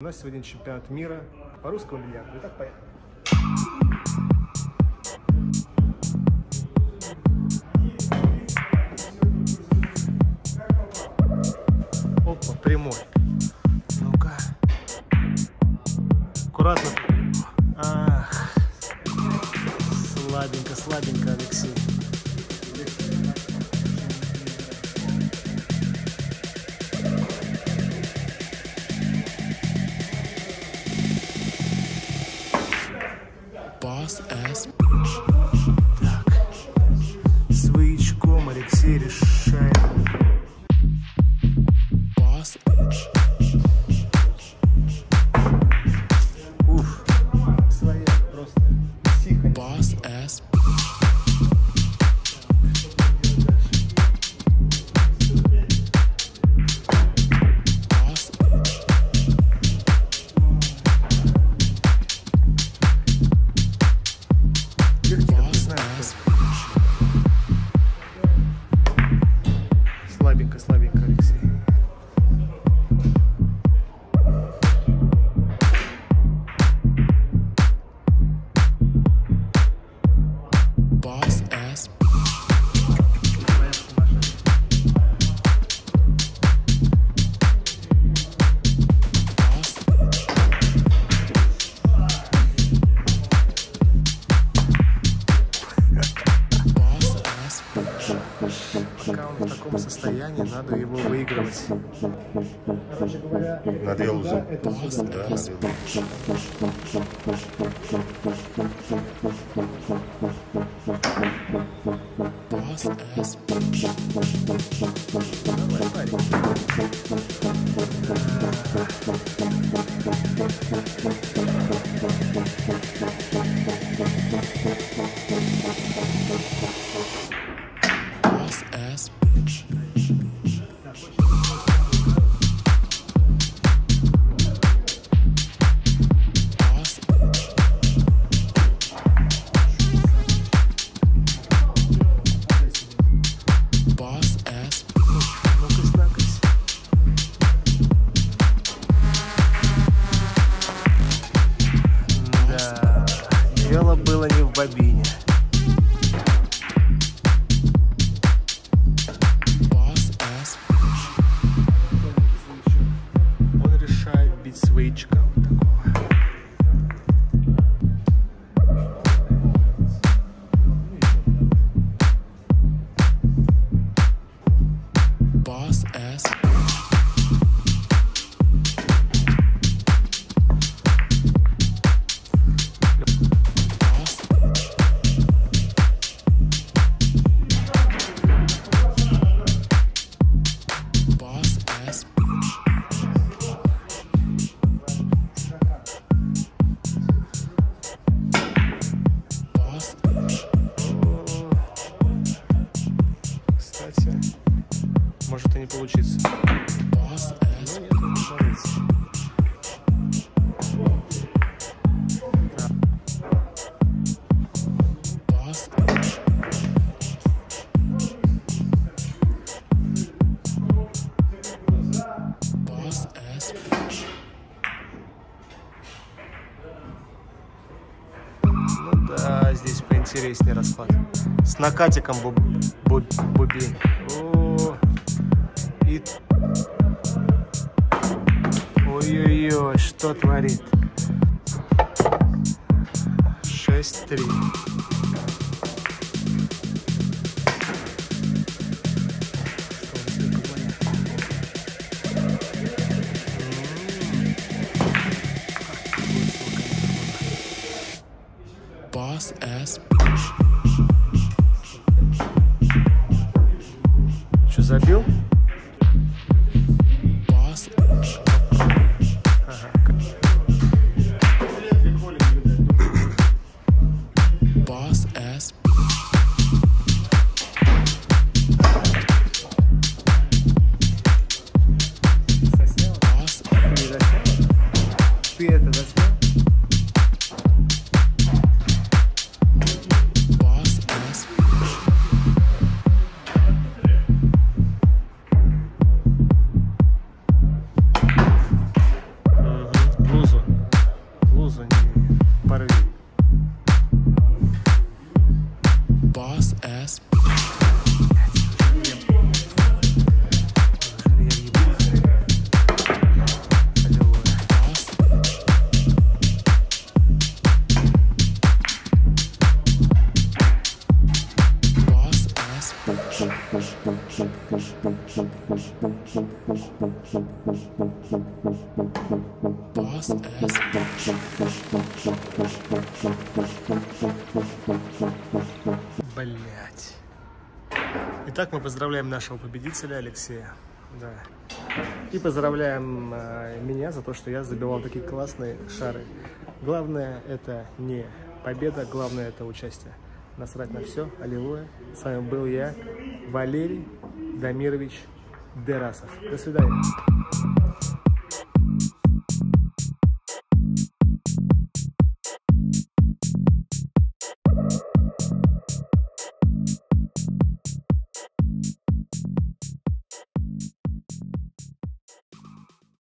У нас сегодня чемпионат мира по русскому бильярду. Итак, поехали. Опа, прямой. Ну-ка. Аккуратно. Ах. Слабенько, слабенько, Алексей. надо его выигрывать. Надо ее лузу. boss ass boss ass Давай, бобине. boss ass Он решает бить свечка вот такого. boss ass Не получится. Ну, да, здесь поинтереснее расклад. С накатиком буб, буб- бубень. О, и... Ой-ой-ой, что творит? 6-3. Что у нас не позволяет? М. boss ass Что, забил? Блять. Итак, мы поздравляем нашего победителя Алексея. Да. И поздравляем э, меня за то, что я забивал такие классные шары. Главное это не победа, главное это участие. Насрать на все. Аллилуйя. С вами был я, Валерий Дамирович Дерасов. До свидания.